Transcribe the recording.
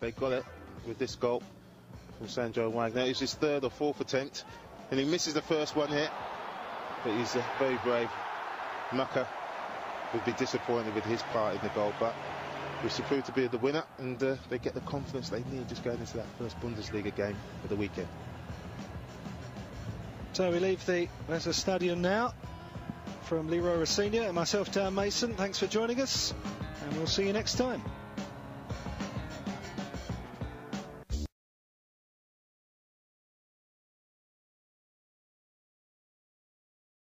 they got it with this goal from Sandro Wagner. It's his third or fourth attempt, and he misses the first one here, but he's a very brave. Maka would be disappointed with his part in the goal, but which to prove to be the winner, and uh, they get the confidence they need just going into that first Bundesliga game of the weekend. So we leave the Weser Stadium now. From Leroy Rosenior and myself, Dan Mason, thanks for joining us, and we'll see you next time.